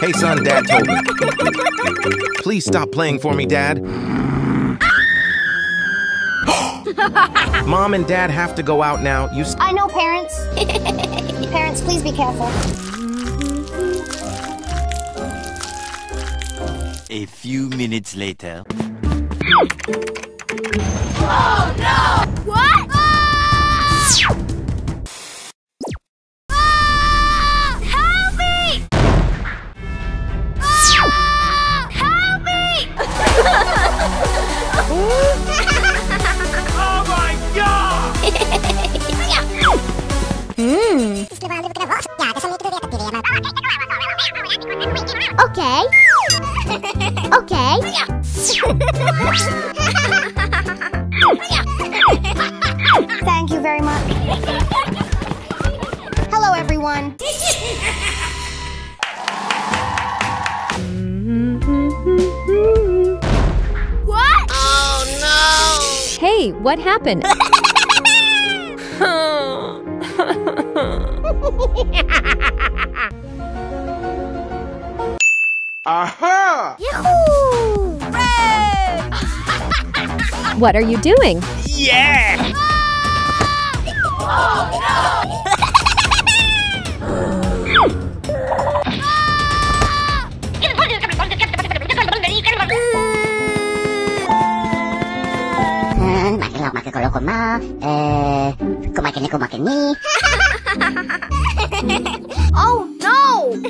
Hey, son, Dad told me. Please stop playing for me, Dad. Mom and Dad have to go out now. You. I know, parents. parents, please be careful. A few minutes later. Oh, what? Help Thank you very much. Hello, everyone. What? Oh, no! Hey, what happened? What are you doing? Yeah! Makin lọc makin kalau koma, eh, kumakin ni kumakin ni. Oh no!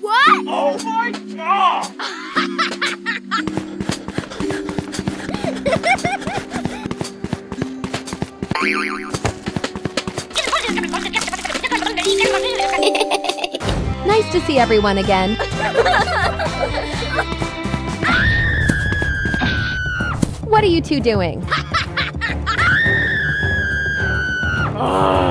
what? Oh my god! Nice to see everyone again. What are you two doing? Ah.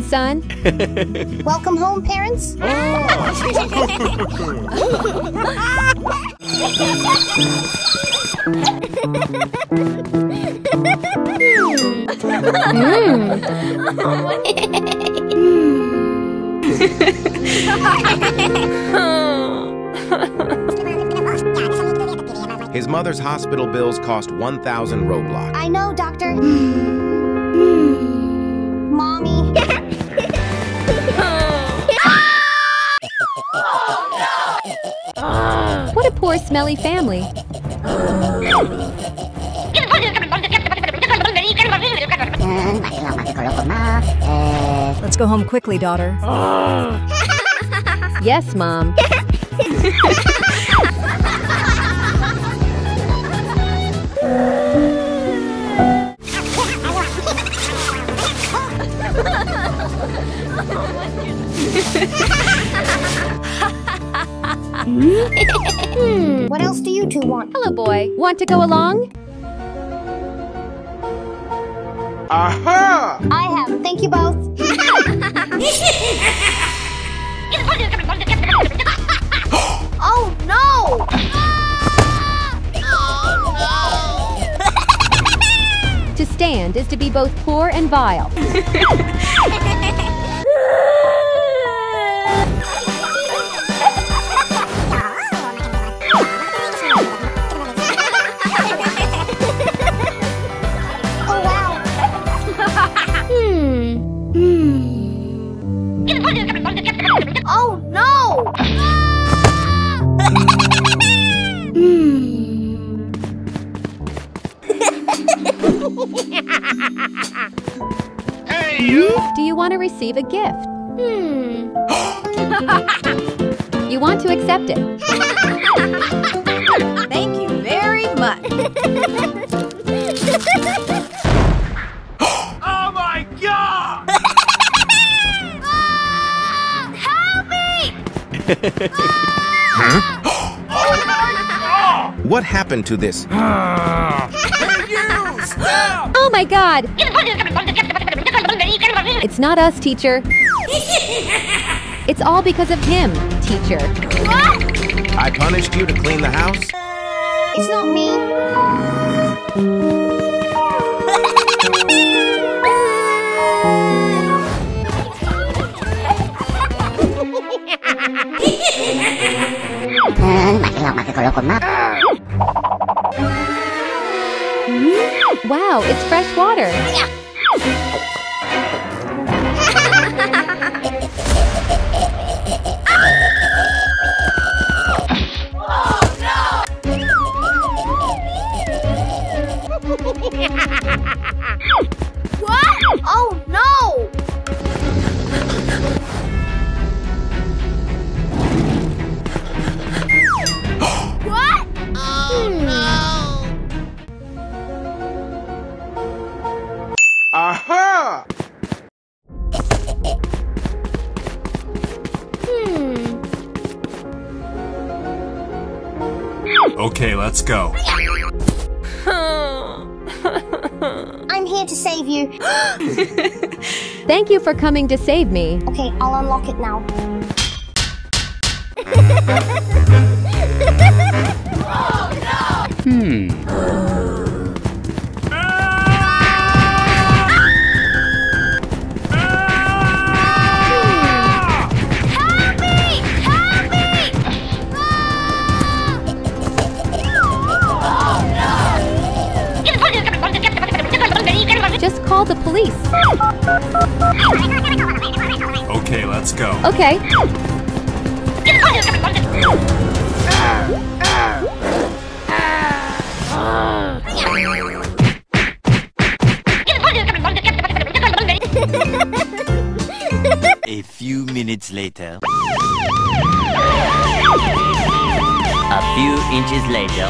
Done, son. Welcome home, parents. His mother's hospital bills cost 1,000 Roblox. I know, Doctor. smelly family. Makin lok makin kalau koma, Let's go home quickly, daughter. Yes, Mom. Hmm. What else do you two want? Hello, boy. Want to go along? Aha! I have. Thank you both. oh no! To stand is to be both poor and vile. receive a gift? Hmm. You want to accept it. Thank you very much. Oh my god! Help me! What happened to this? Hey you! Stop! Oh my god! It's not us, teacher. It's all because of him, teacher. What? I punished you to clean the house? It's not me. Makilok makikuloko ma. Wow, it's fresh water. What? Let's go. I'm here to save you. Thank you for coming to save me. Okay, I'll unlock it now. Help hmm. Okay. A few minutes later. A few inches later.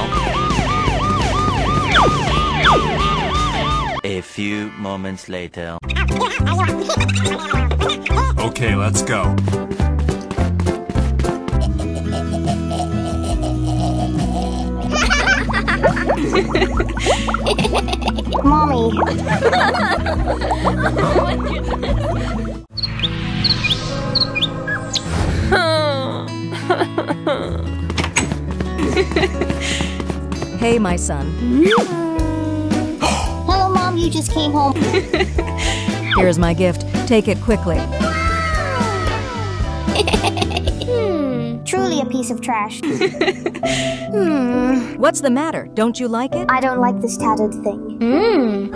A few moments later. Okay, let's go. Mommy. Hey, my son. Hello, Mom. You just came home. Here's my gift. Take it quickly. Piece of trash. hmm. What's the matter? Don't you like it? I don't like this tattered thing. Hmm.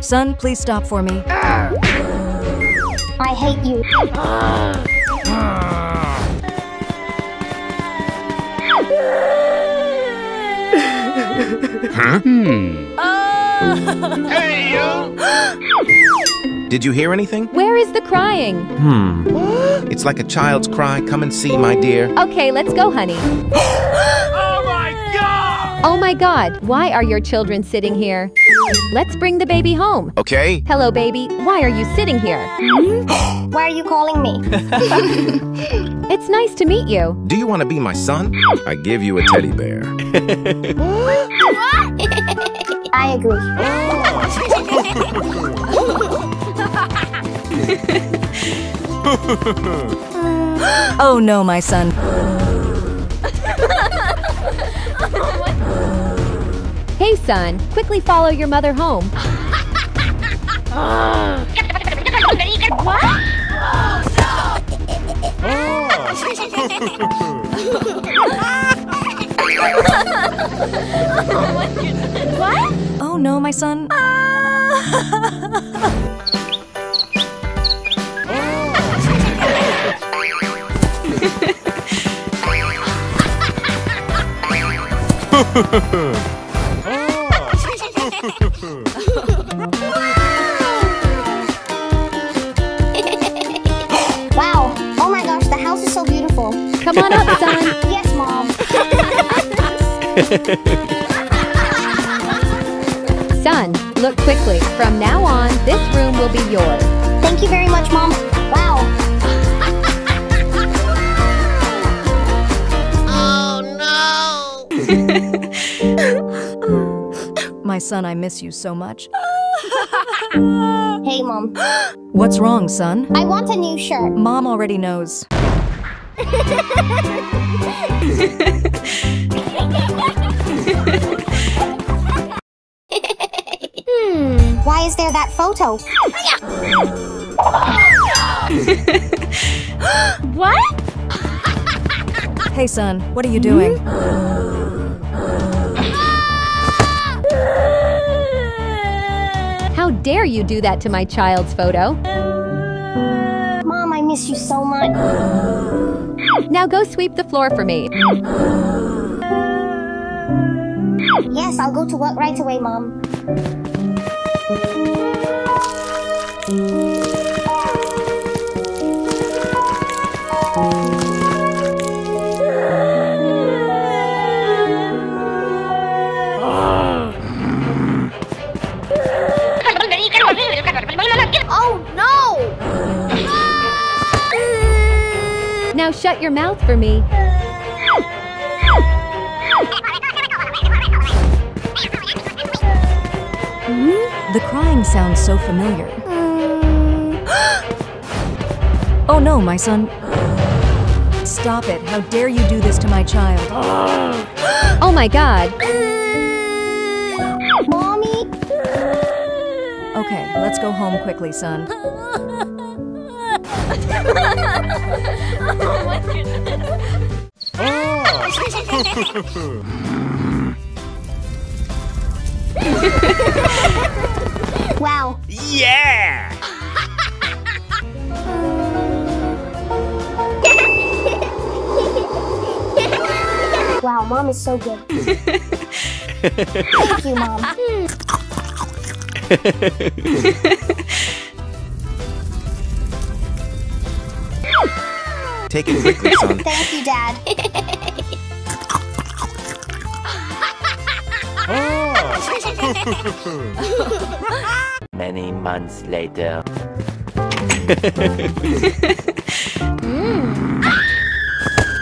Son, please stop for me. I hate you. Hey you! Did you hear anything? Where is the crying? Hmm. It's like a child's cry. Come and see, my dear. Okay, let's go, honey. Oh my god! Oh my god, why are your children sitting here? Let's bring the baby home. Okay? Hello, baby. Why are you sitting here? Why are you calling me? It's nice to meet you. Do you want to be my son? I give you a teddy bear. I agree. Oh no, my son. Hey, son, quickly follow your mother home. Oh no, my son. wow. Ah. Son, look quickly. From now on, this room will be yours. Thank you very much, Mom. Wow. Oh, no. My son, I miss you so much. Hey, Mom. What's wrong, son? I want a new shirt. Mom already knows. Hmm. Why is there that photo? What? Hey, son, what are you doing? How dare you do that to my child's photo? Mom, I miss you so much. Now go sweep the floor for me. I'll go to work right away, Mom. Oh no! Now shut your mouth for me. The crying sounds so familiar. oh no, my son. Stop it. How dare you do this to my child? Oh my god. Mommy? Okay, let's go home quickly, son. Wow. Yeah! Wow, Mom is so good. Thank you, Mom. Take it quickly, son. Thank you, Dad. Oh. Many months later.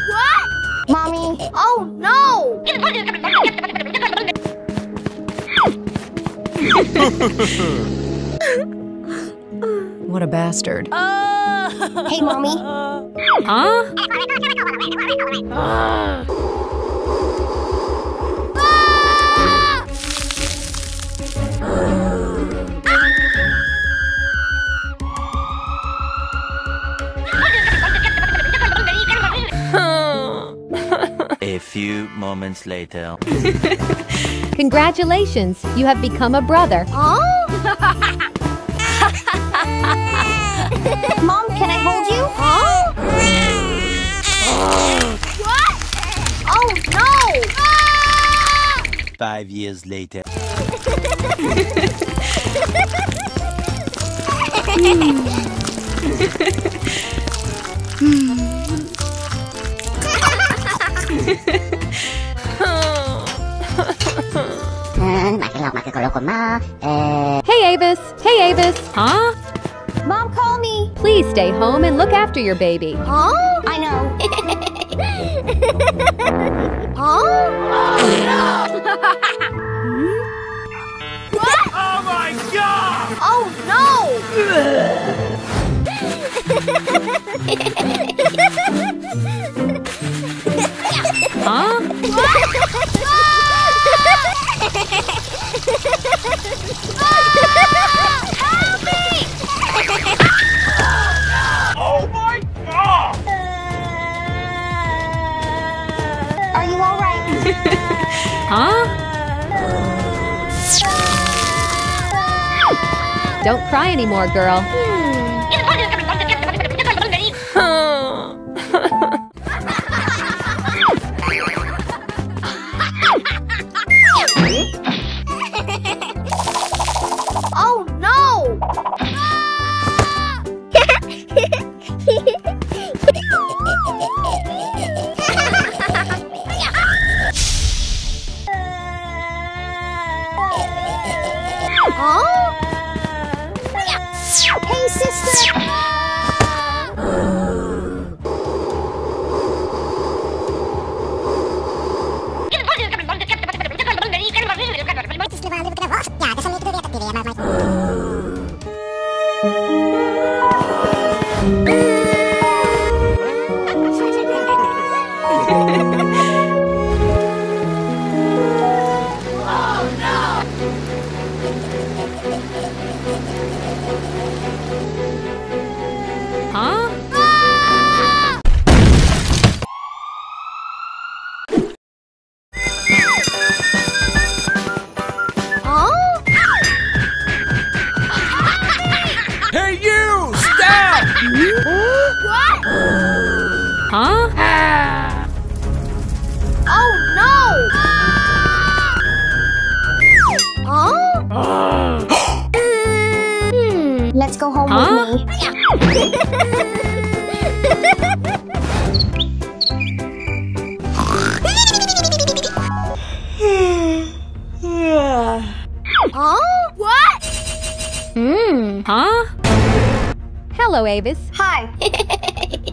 What, Mommy. Oh no! What a bastard. Hey, Mommy. Huh? few moments later. Congratulations, you have become a brother. Oh! Mom, can I hold you? what? Oh no! Five years later. Hmm. Hey Avis! Hey Avis! Huh? Mom, call me. Please stay home and look after your baby. Huh? I know. huh? What? Oh my god! Oh no! Huh? Don't cry anymore, girl.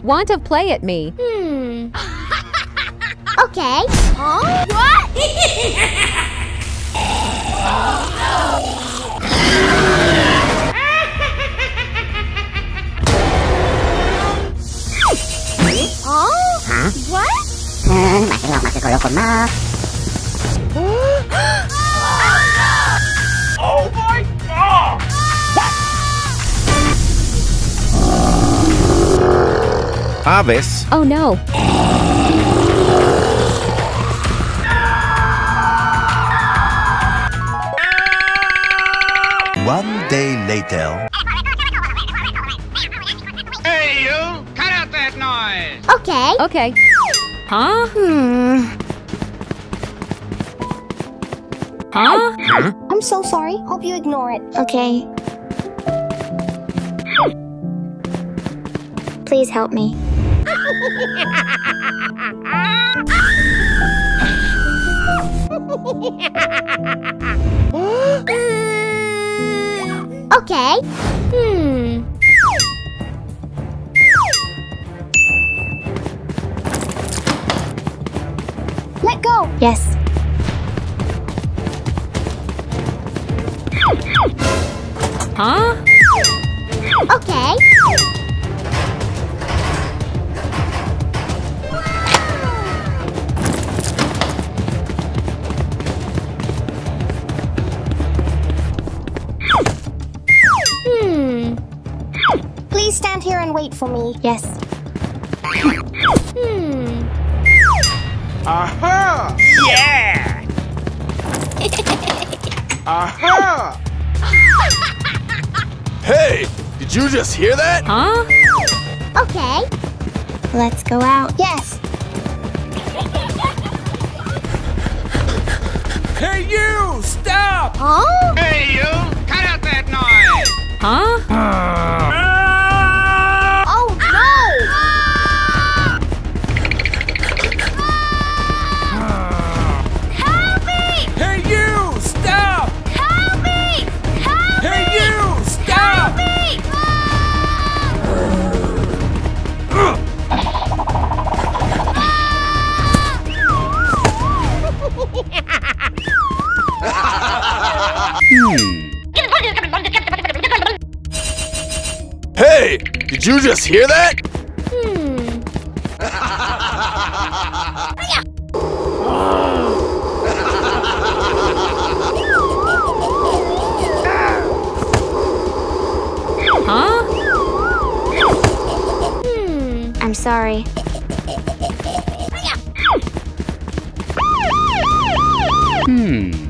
Want to play at me? Hmm. Okay. Huh? What? Huh? What? Avis, Oh no. One day later. Hey, you! Cut out that noise! Okay. Okay. Huh? Hmm. Huh? I'm so sorry. Hope you ignore it. Okay. Please help me. Okay. Hmm. Let go. Yes. Huh? Okay. Yes. Hmm. Aha! Yeah! Aha! Hey, did you just hear that? Huh? Okay. Let's go out. Yes. Hey, you! Stop! Huh? Hey, you! Cut out that noise! Huh? Did you just hear that? Hmm. Huh? I'm sorry. Hmm.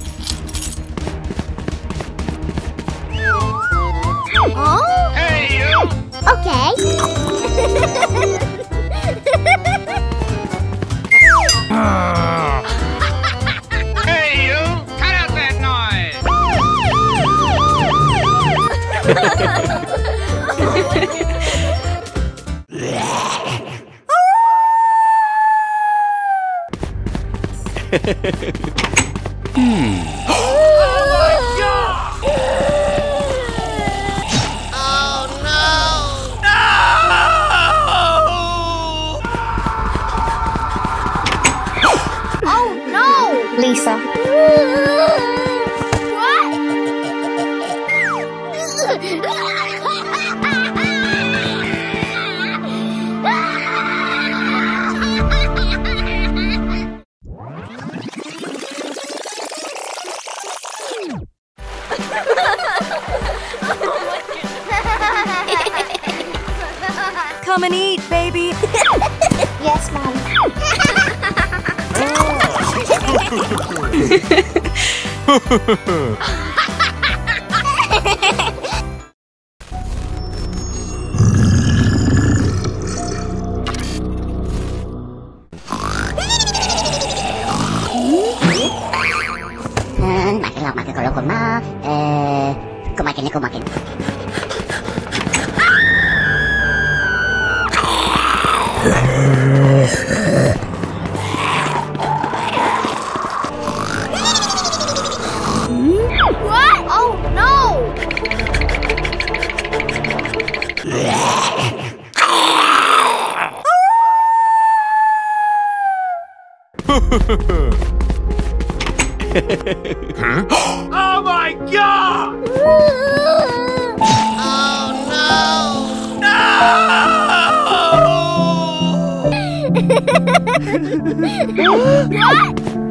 Oh my god! Oh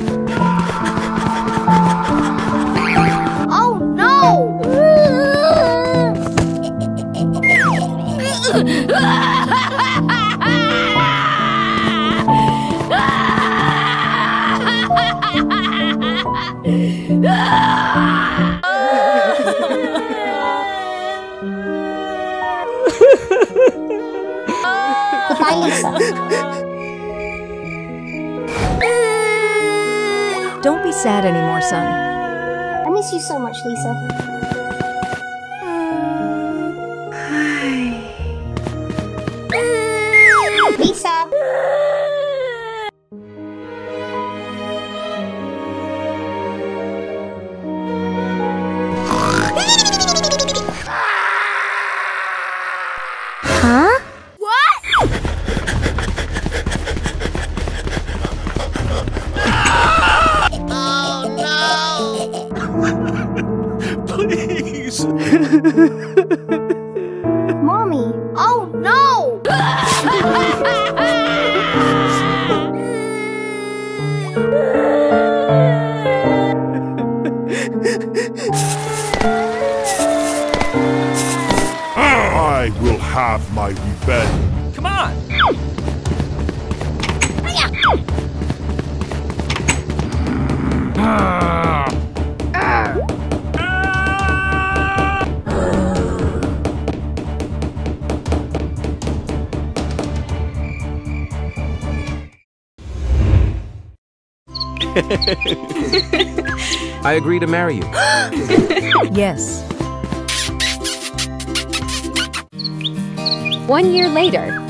sad anymore, son. I miss you so much, Lisa. I agree to marry you. Yes. One year later.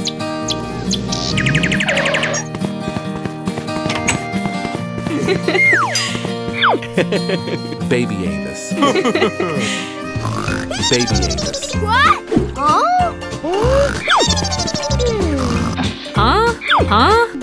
Baby Avis. Baby Avis. What? Huh? Huh? Huh?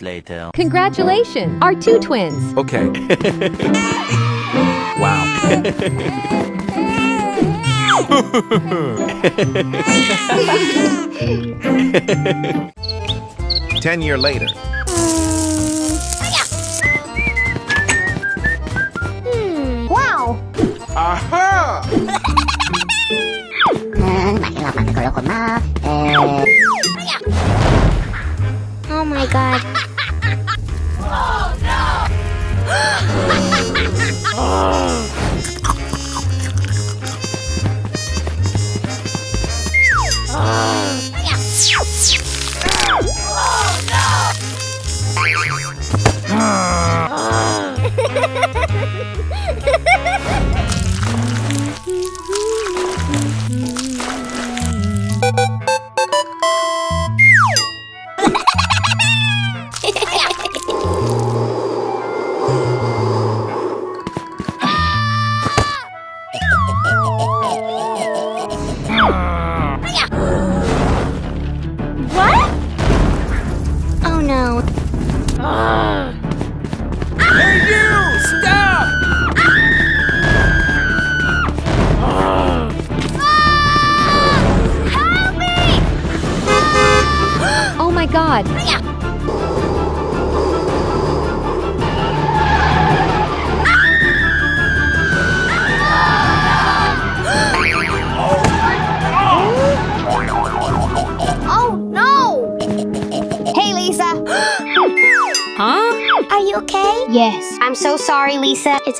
Moments later. Congratulations, our two twins. Okay. wow. Ten year later.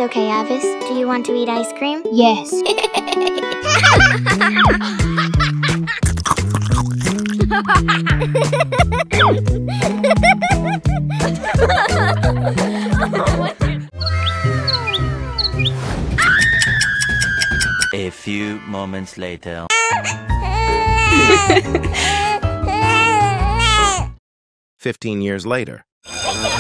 It's okay, Avis. Do you want to eat ice cream? Yes. A few moments later. Fifteen years later.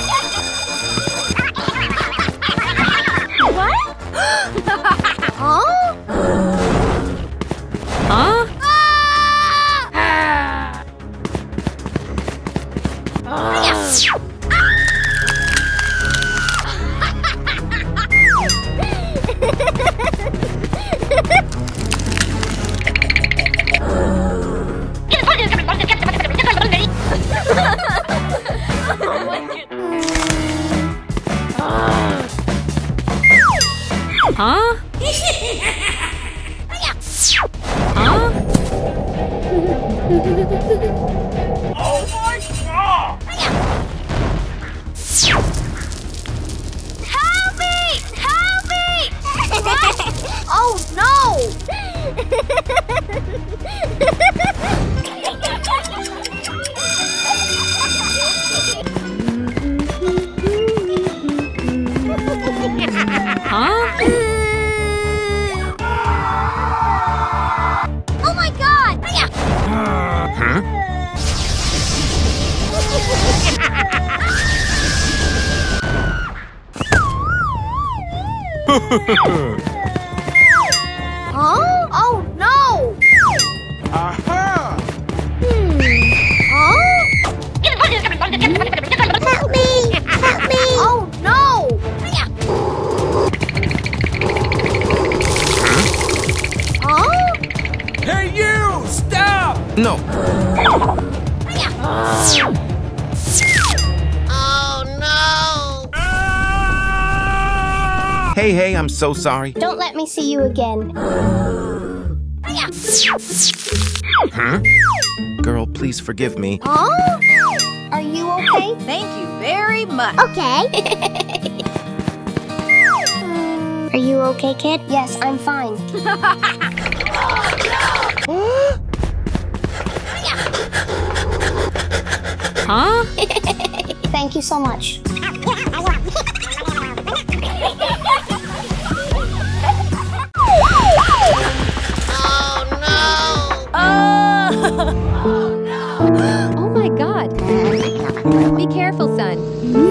so sorry. Don't let me see you again. Huh? Girl, please forgive me. Huh? Are you okay? Thank you very much. Okay. Are you okay, kid? Yes, I'm fine. Huh? Thank you so much. Be careful, son.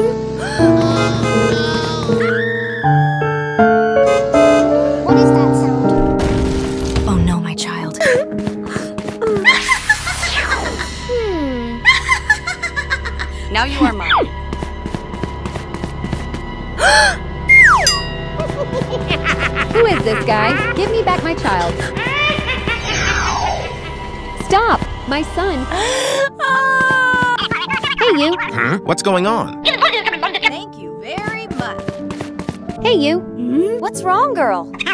What's going on? Thank you very much. Hey, you. Hmm? What's wrong, girl?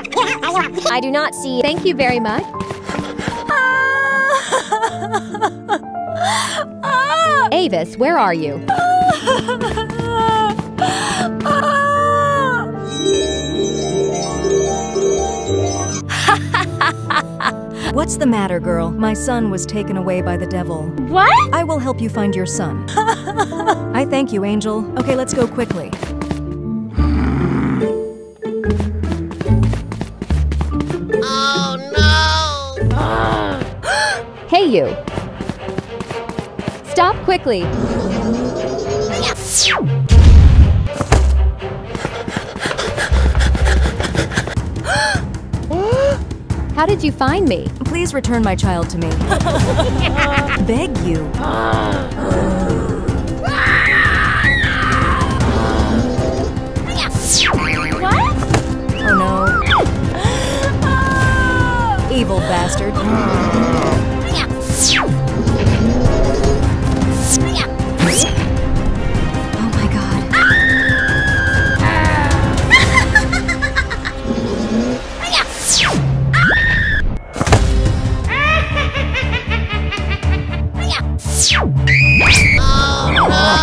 I do not see. Thank you very much. Avis, where are you? What's the matter, girl? My son was taken away by the devil. What? I will help you find your son. I thank you, Angel. Okay, let's go quickly. Oh no! hey, you. Stop quickly. How did you find me? Please return my child to me. Beg you. no. Evil bastard. Oh my god.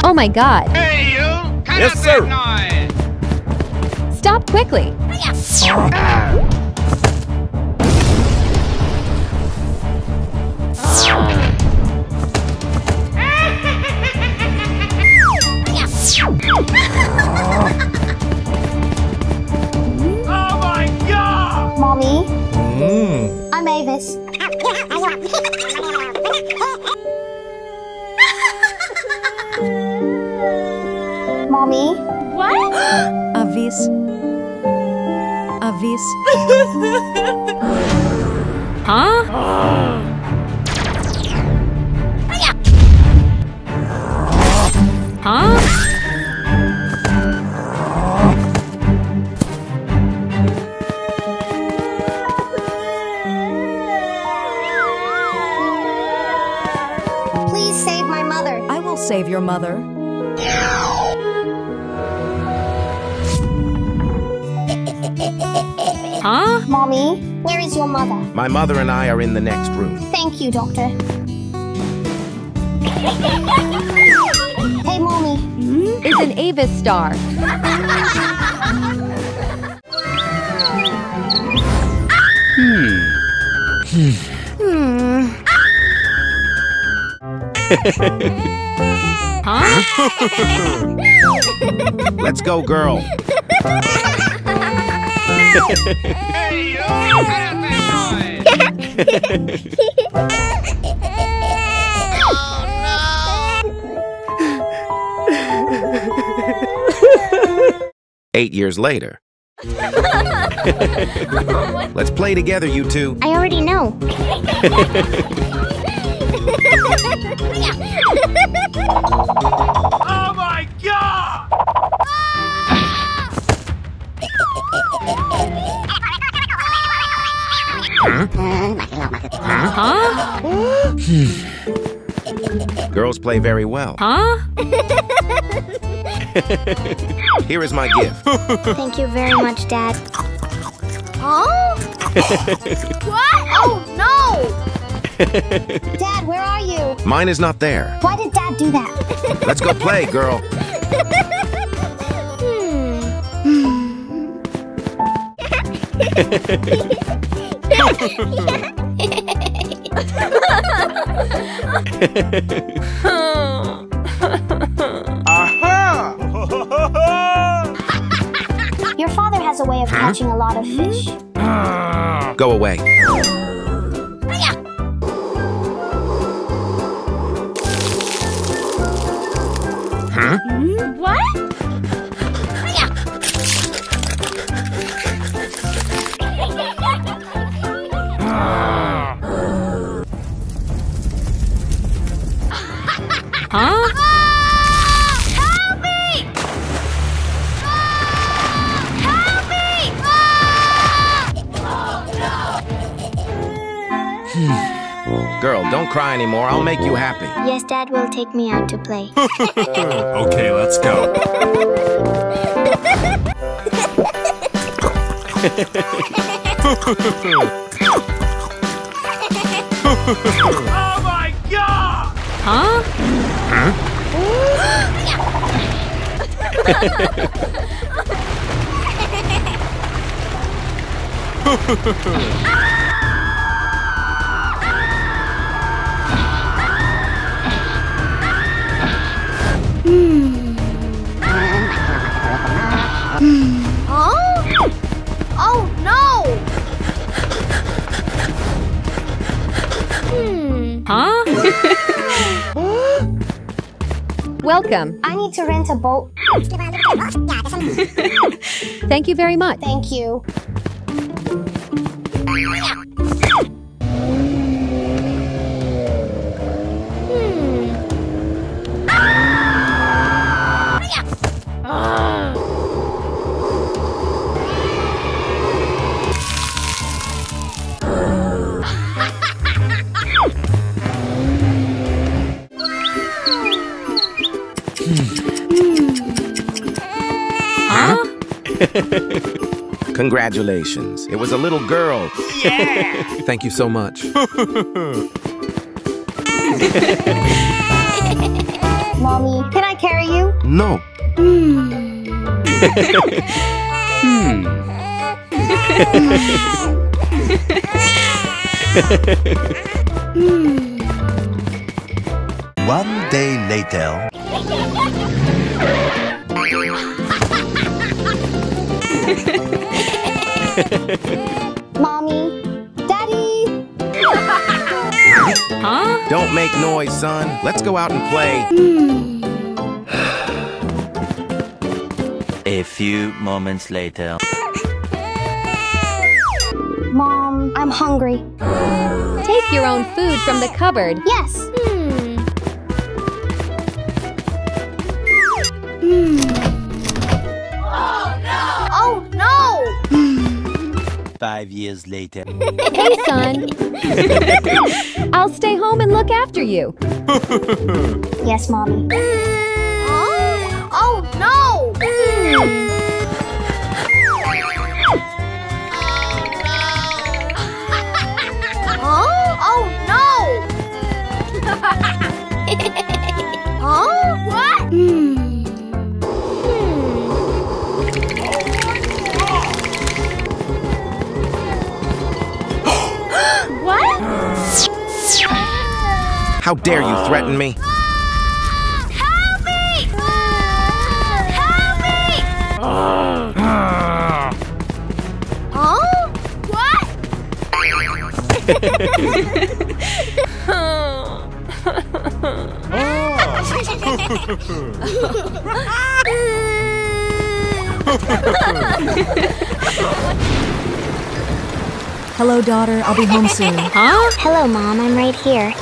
Oh my god. Hey, you! Cut Yes, sir. Stop quickly. Mommy, What? Avis. Avis. huh? Huh? Save your mother. Huh? Mommy, where is your mother? My mother and I are in the next room. Thank you, Doctor. hey, Mommy. Is an Avis star. Hmm. Let's go, girl. Hey, yo! Cut that! Eight years later. Let's play together, you two. I already know. Oh my god! Girls play very well. Huh? Here is my gift. Thank you very much, Dad. Oh? what? Oh, no! Dad, where are you? Mine is not there. Why did Dad do that? Let's go play, girl. Aha! Your father has a way of catching a lot of fish. Go away. Make you happy. Yes, Dad will take me out to play. Okay, let's go. Oh my god! Huh? Oh? Welcome. I need to rent a boat. Thank you very much. Thank you. Congratulations. It was a little girl. Yeah! Thank you so much. Mommy, can I carry you? No. Hmm. Hmm. One day later. make noise, son. Let's go out and play. A few moments later. Mom, I'm hungry. Take your own food from the cupboard. Yes. Five years later. Hey, son. I'll stay home and look after you. Yes, Mommy. Oh, oh no! Huh? How dare you threaten me? Help me! Help me! Huh? What? Hello, daughter. I'll be home soon. Huh? Hello, Mom. I'm right here.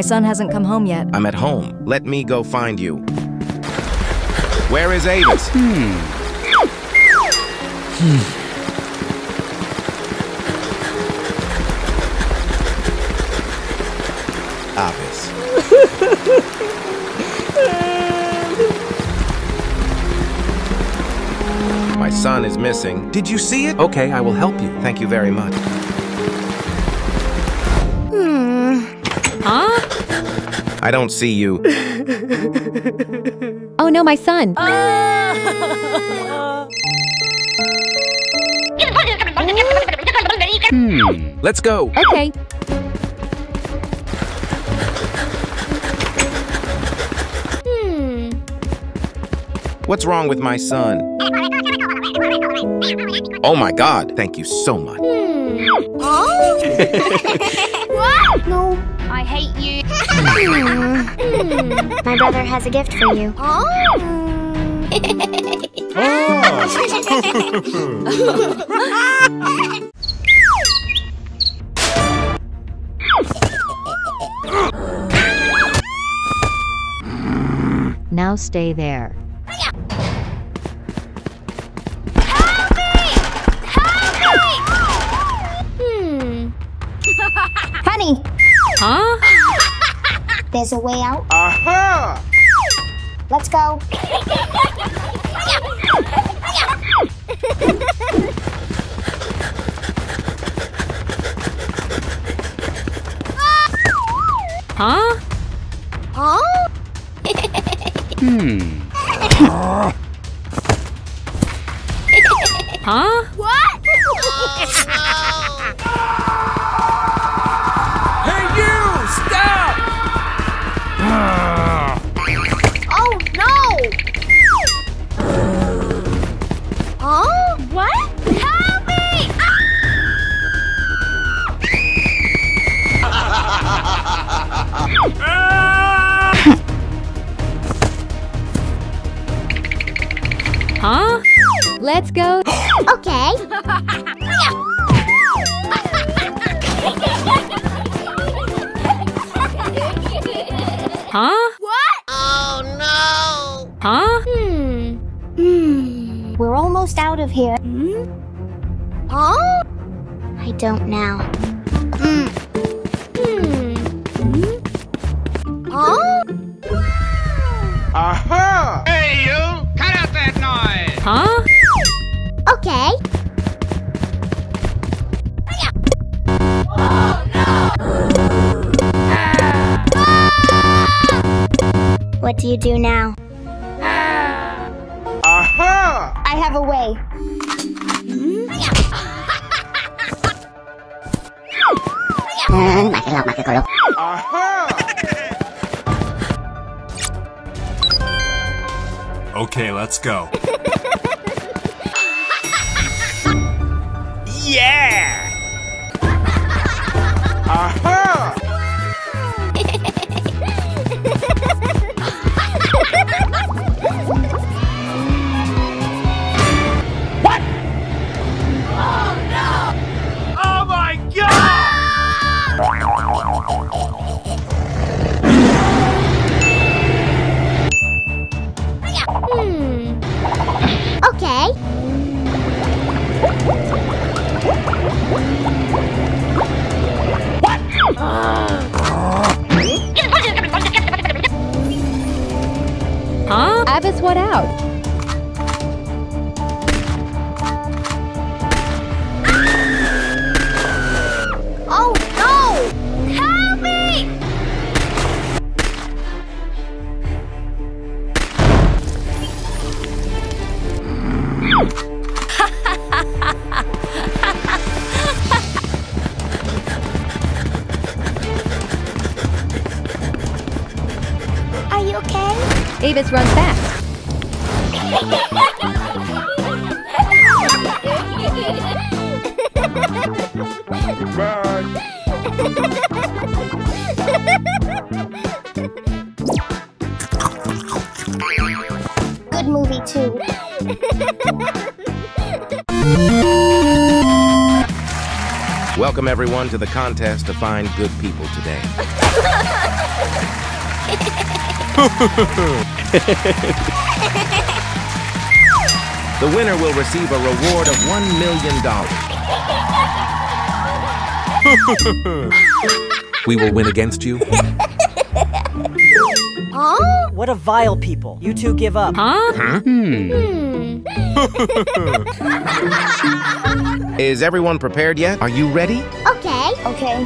My son hasn't come home yet. I'm at home. Let me go find you. Where is Avis? Hmm. Hmm. Avis. My son is missing. Did you see it? Okay, I will help you. Thank you very much. I don't see you. Oh no, my son. hmm. Let's go. Okay. Hmm. What's wrong with my son? Oh my god, thank you so much. Oh? what? No, I hate you. My brother has a gift for you. Now stay there. There's a way out. Aha! Let's go. Huh? Huh? Huh? Huh? Let's go. Okay. Huh? What? Oh no. Huh? Hmm. Hmm. We're almost out of here. Hmm? Huh? I don't know. Do you do now? Aha! I have a way. Makilok, makikulok. Aha! Okay, let's go. Yeah! Aha! Avis, what out? Ah! Oh no! Help me! Are you okay? Avis, run fast. Good movie too. Welcome everyone to the contest to find good people today. the winner will receive a reward of one million dollars. we will win against you. Huh? What a vile people. You two give up. Huh? Hmm. Is everyone prepared yet? Are you ready? Okay. Okay.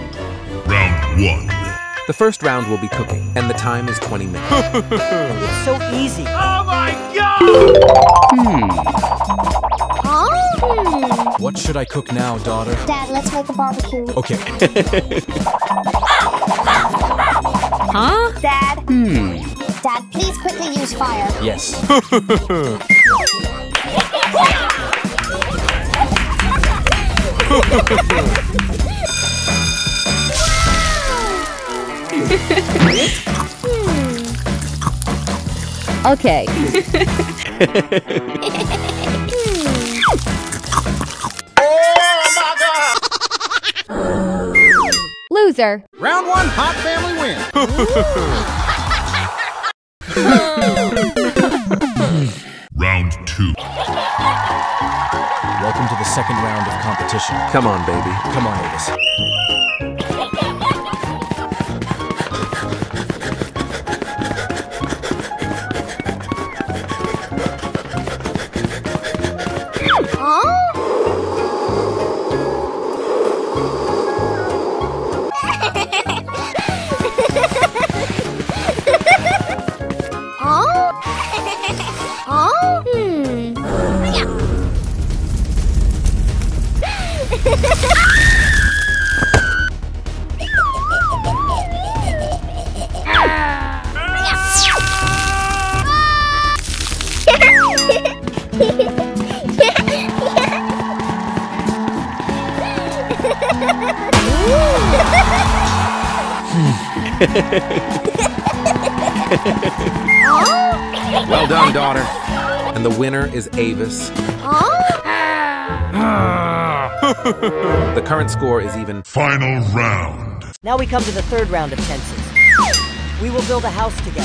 Round one. The first round will be cooking, and the time is 20 minutes. It's so easy. Oh my god! Huh? Hmm. What should I cook now, daughter? Dad, let's make a barbecue. Okay. Huh? Dad. Hmm. Dad, please quickly use fire. Yes. Okay. Loser. Round one, hot family win. Round two. Welcome to the second round of competition. Come on, baby. Come on, Avis. Winner is Avis. the current score is even. Final round. Now we come to the third round of tenses. We will build a house together.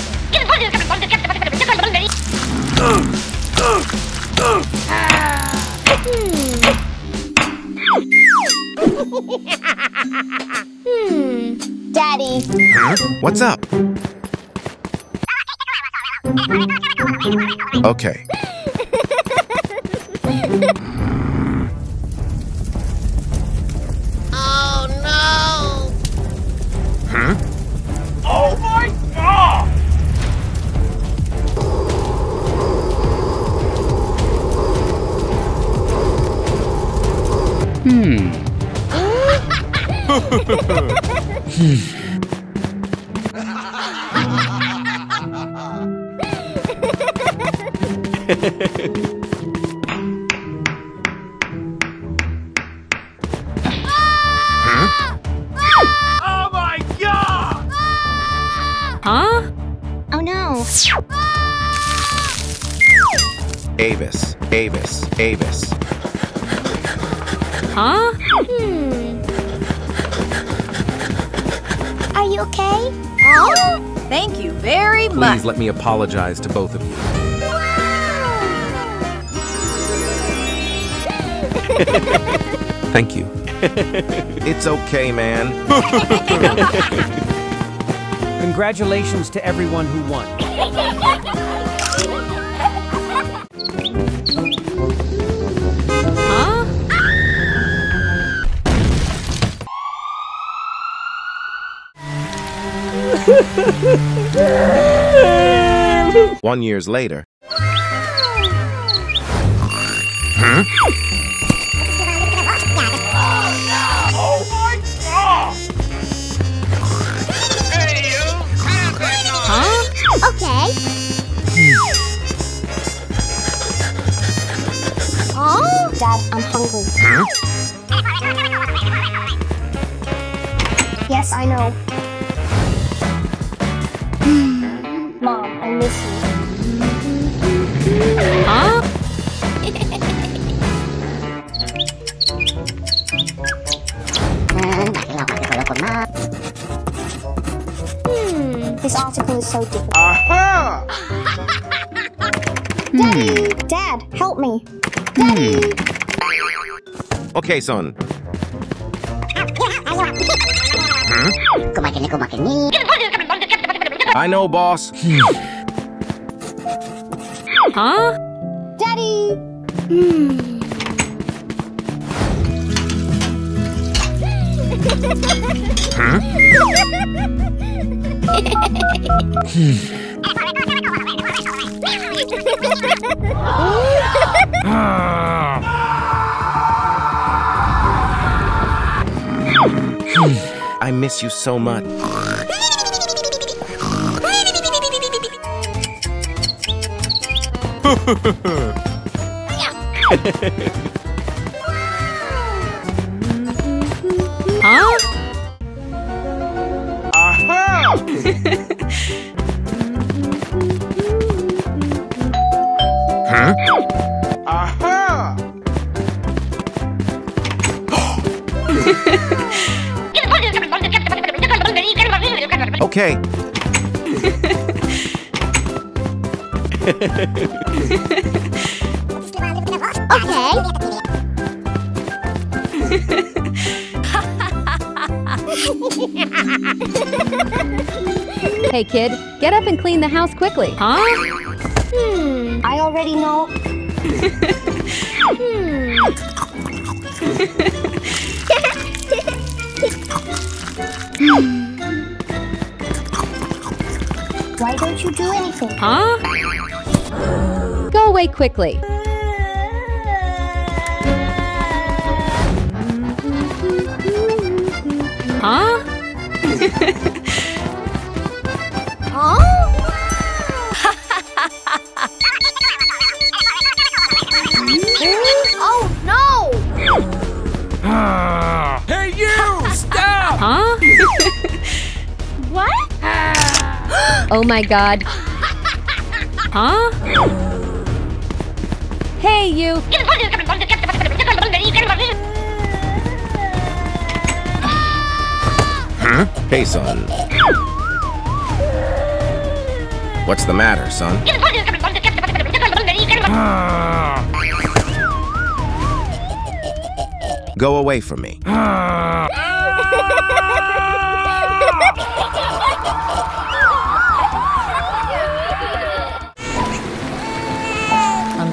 hmm. Daddy. Huh? What's up? Okay. Oh my god! Huh? Oh no. Avis, Avis, Avis. Huh? Hmm. Are you okay? Oh? Thank you very much. Please let me apologize to both of you. Thank you. It's okay, man. Congratulations to everyone who won. Huh? One years later. Oh I'm hungry. Yes, I know. Mom, I miss you. Huh? Hmm, this article is so difficult. Okay, son. Kumakin ni, kumakin ni. I know, boss. Huh? Daddy! Hmm. I miss you so much. Okay. Okay. Hey kid, get up and clean the house quickly. Huh? Hmm, I already know. hmm. Why don't you do anything? Huh? Go away quickly. Huh? oh no! Hey you! Stop! Huh? Oh my god. Huh? Hey you! Huh? Hey, son. What's the matter, son? Go away from me.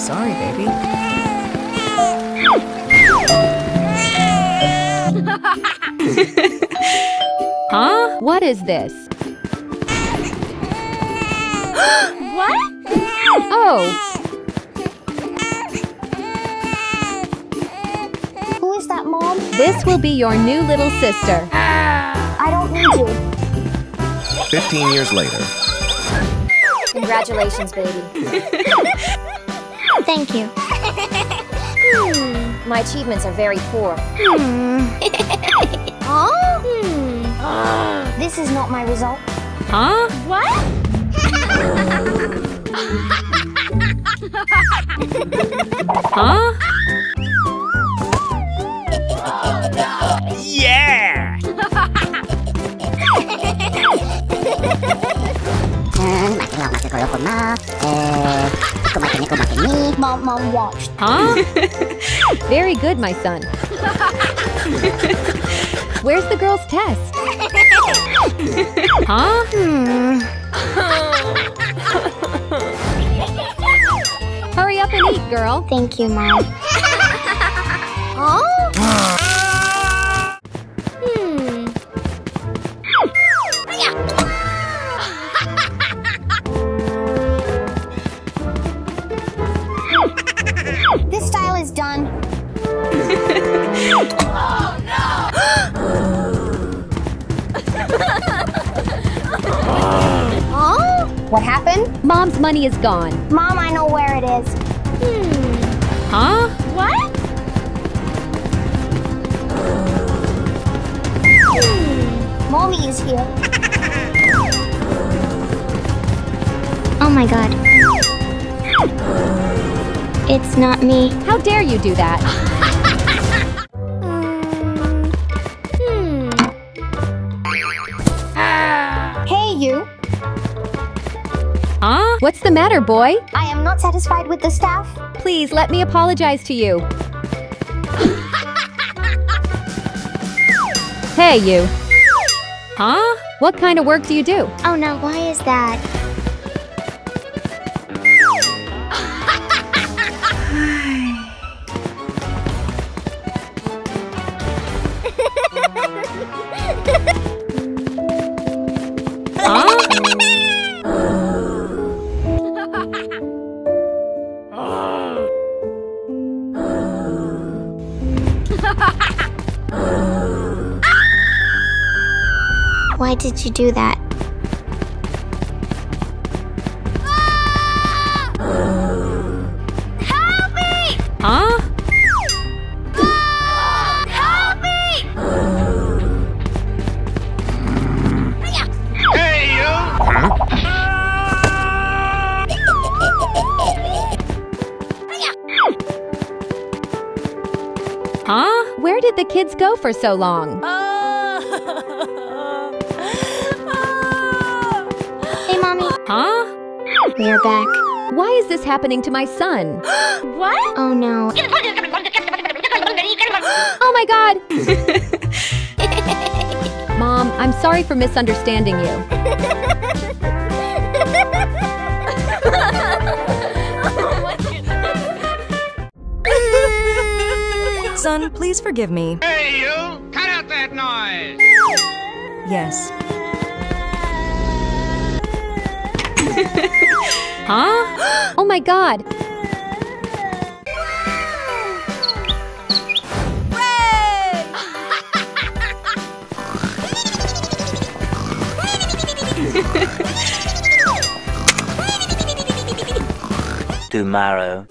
Sorry, baby. huh? What is this? what? Oh, Who is that, Mom? this will be your new little sister. I don't need you. 15 years later. Congratulations, baby. Thank you. Hmm. My achievements are very poor. Hmm. huh? Hmm. This is not my result. Huh? What? Huh? Yeah! Mom, Mom watched. Huh? Very good, my son. Where's the girl's test? Huh? Hurry up and eat, girl. Thank you, Mom. Money is gone. Mom, I know where it is. Hmm. Huh? What? Hmm. Mommy is here. Oh my god. It's not me. How dare you do that? What's the matter, boy? I am not satisfied with the staff. Please let me apologize to you. hey, you. Huh? What kind of work do you do? Oh no, why is that? Why you do that? Help me! Huh? Help me! Hey, you! Huh? Where did the kids go for so long? Uh, We are back. Why is this happening to my son? what? Oh no. Oh my god! Mom, I'm sorry for misunderstanding you. Son, please forgive me. Hey, you! Cut out that noise! Yes. Huh? Oh my god! Tomorrow.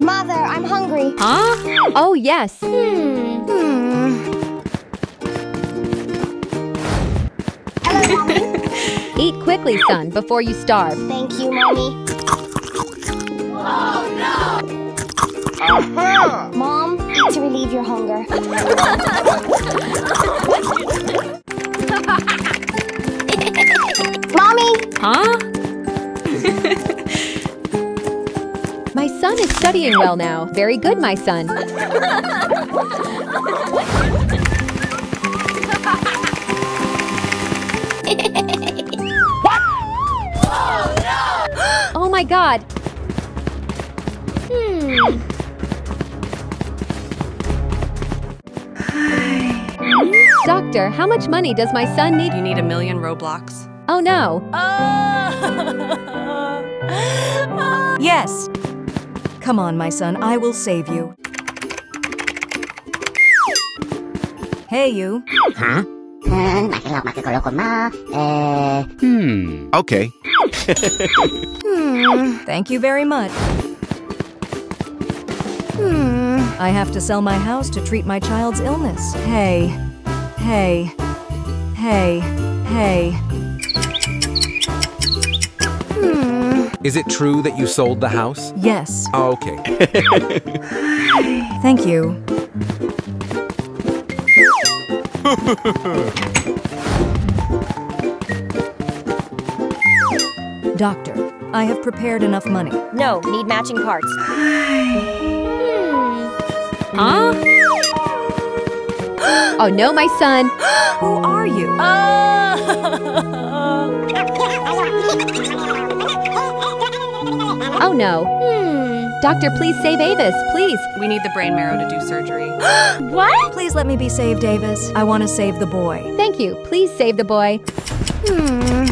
Mother, I'm hungry. Huh? Oh yes. Hmm. Quickly, son, before you starve. Thank you, Mommy. Aha! Mom, eat to relieve your hunger. Mommy! Huh? My son is studying well now. Very good, my son. my god. Hmm. Doctor, how much money does my son need? You need a million Robux. Oh no. Yes. Come on, my son, I will save you. Hey, you. Huh? Hmm. Okay. Hmm. Thank you very much. Hmm. I have to sell my house to treat my child's illness. Hey. Hey. Hey. Hey. Hmm. Is it true that you sold the house? Yes. Oh, okay. Thank you. Doctor, I have prepared enough money. No, need matching parts. Hmm. Huh? oh no, my son. Who are you? Uh. Oh no. Doctor, please save Avis, please. We need the brain marrow to do surgery. what? Please let me be saved, Davis. I want to save the boy. Thank you. Please save the boy. Hmm.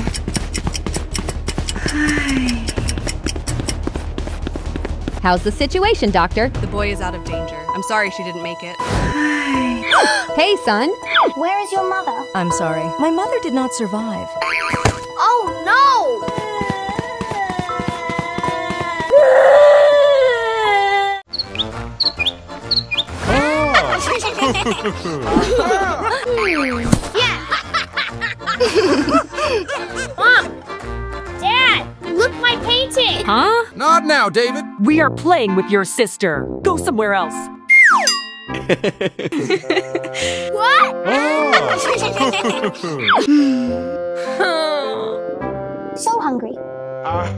How's the situation, Doctor? The boy is out of danger. I'm sorry she didn't make it. hey, son. Where is your mother? I'm sorry. My mother did not survive. Oh no! Mom! Dad! Look my painting! Huh? Not now, David. We are playing with your sister. Go somewhere else. what? Oh. so hungry. Mom,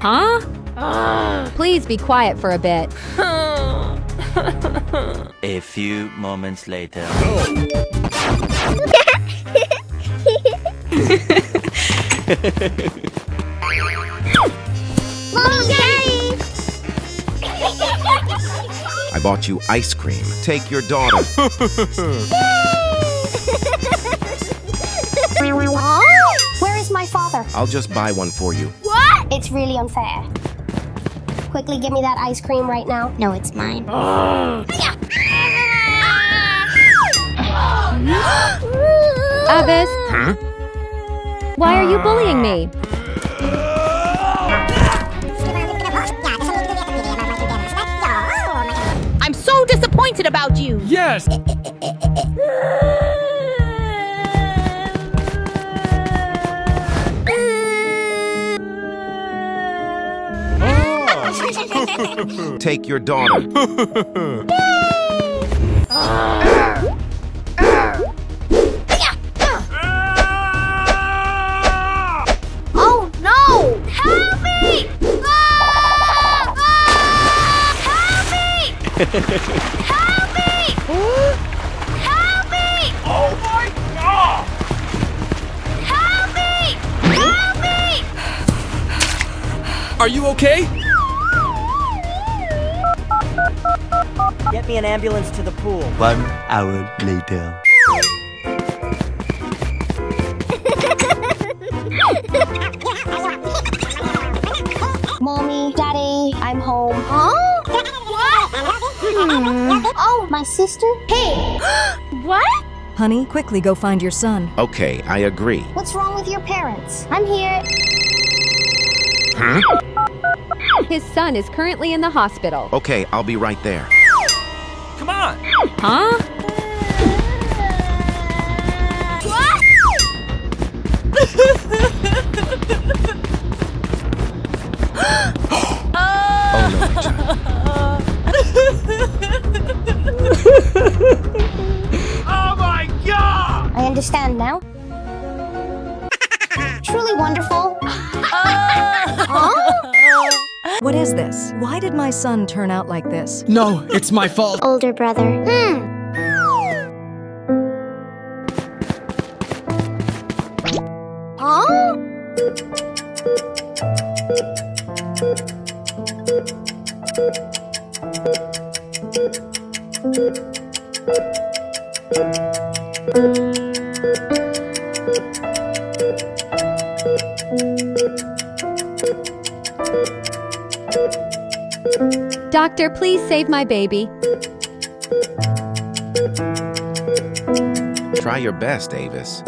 Huh? Please be quiet for a bit. A few moments later. Mommy, I bought you ice cream. Take your daughter. Where is my father? I'll just buy one for you. What? It's really unfair. Quickly give me that ice cream right now. No, it's mine. Avis, Huh? why are you bullying me? I'm so disappointed about you! Yes! Take your daughter. Oh no! Help me! Ah! Ah! Help me! Help me! Help me! Oh my god! Help me! Help me! Are you okay? An ambulance to the pool. One hour later. Mommy, Daddy, I'm home. Huh? What? Hmm. Oh, my sister? Hey! What? Honey, quickly go find your son. Okay, I agree. What's wrong with your parents? I'm here. Huh? His son is currently in the hospital. Okay, I'll be right there. Come on! Huh? Son turn out like this? No, it's my fault. Older brother. Hmm. Save my baby. Try your best, Avis.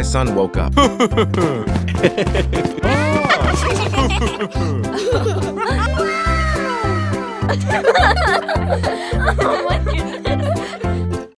My son woke up. oh my goodness.